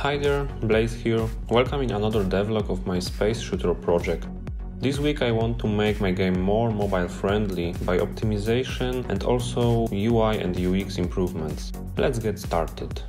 Hi there, Blaze here. Welcome in another devlog of my space shooter project. This week I want to make my game more mobile friendly by optimization and also UI and UX improvements. Let's get started.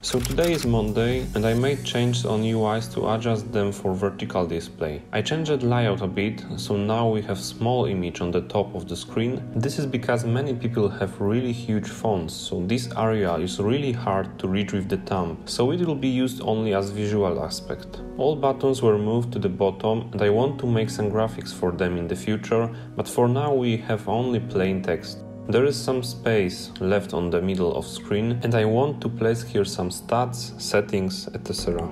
So today is Monday and I made changes on UIs to adjust them for vertical display. I changed layout a bit, so now we have small image on the top of the screen. This is because many people have really huge fonts, so this area is really hard to reach with the thumb, so it will be used only as visual aspect. All buttons were moved to the bottom and I want to make some graphics for them in the future, but for now we have only plain text. There is some space left on the middle of screen and I want to place here some stats, settings, etc.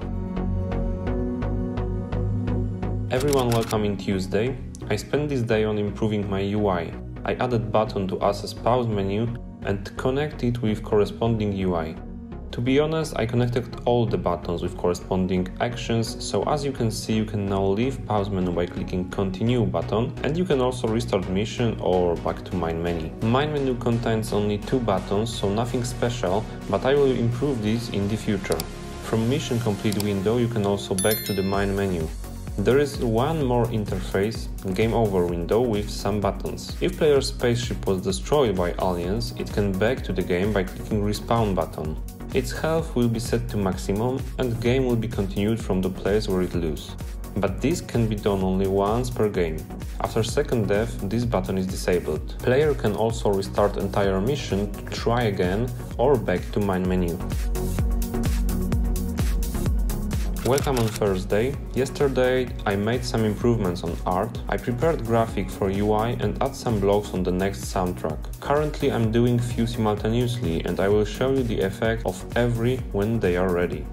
Everyone welcome in Tuesday. I spent this day on improving my UI. I added button to access pause menu and connect it with corresponding UI. To be honest, I connected all the buttons with corresponding actions, so as you can see you can now leave pause menu by clicking continue button and you can also restart mission or back to main menu. Main menu contains only two buttons, so nothing special, but I will improve this in the future. From mission complete window you can also back to the main menu. There is one more interface, game over window with some buttons. If player's spaceship was destroyed by aliens, it can back to the game by clicking respawn button. Its health will be set to maximum and game will be continued from the place where it lose. But this can be done only once per game. After second death, this button is disabled. Player can also restart entire mission to try again or back to main menu. Welcome on Thursday. Yesterday I made some improvements on art. I prepared graphic for UI and add some blocks on the next soundtrack. Currently I'm doing few simultaneously and I will show you the effect of every when they are ready.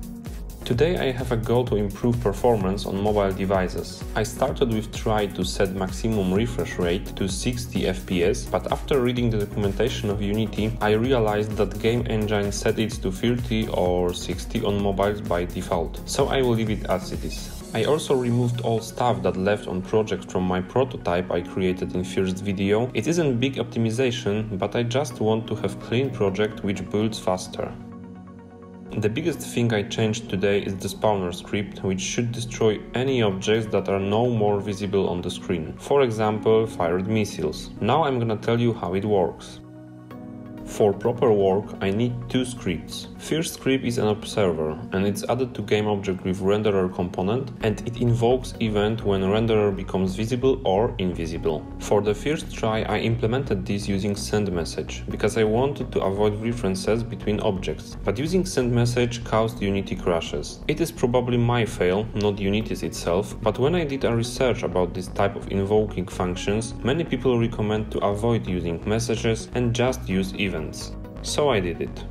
Today I have a goal to improve performance on mobile devices. I started with try to set maximum refresh rate to 60 FPS, but after reading the documentation of Unity, I realized that game engine set it to 30 or 60 on mobiles by default, so I will leave it as it is. I also removed all stuff that left on project from my prototype I created in first video. It isn't big optimization, but I just want to have clean project which builds faster. The biggest thing I changed today is the spawner script, which should destroy any objects that are no more visible on the screen. For example, fired missiles. Now I'm gonna tell you how it works. For proper work, I need two scripts. First script is an observer and it's added to game object with renderer component and it invokes event when renderer becomes visible or invisible. For the first try, I implemented this using send message because I wanted to avoid references between objects, but using send message caused Unity crashes. It is probably my fail, not Unity's itself, but when I did a research about this type of invoking functions, many people recommend to avoid using messages and just use events So I did it.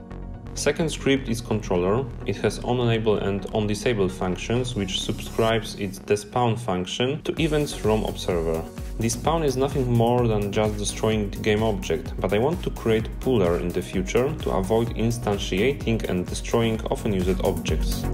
Second script is controller. It has on-enable and on-disable functions which subscribes its despawn function to events from observer. Despawn is nothing more than just destroying the game object, but I want to create pooler in the future to avoid instantiating and destroying often used objects.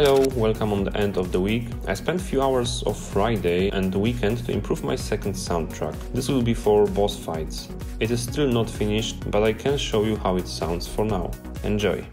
Hello, welcome on the end of the week. I spent a few hours of Friday and the weekend to improve my second soundtrack. This will be for boss fights. It is still not finished, but I can show you how it sounds for now. Enjoy!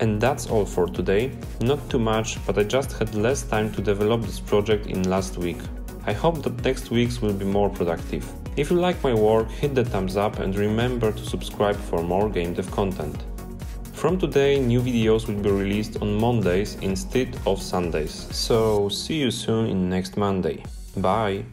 And that's all for today. Not too much, but I just had less time to develop this project in last week. I hope that next weeks will be more productive. If you like my work, hit the thumbs up and remember to subscribe for more game dev content. From today, new videos will be released on Mondays instead of Sundays. So see you soon in next Monday. Bye!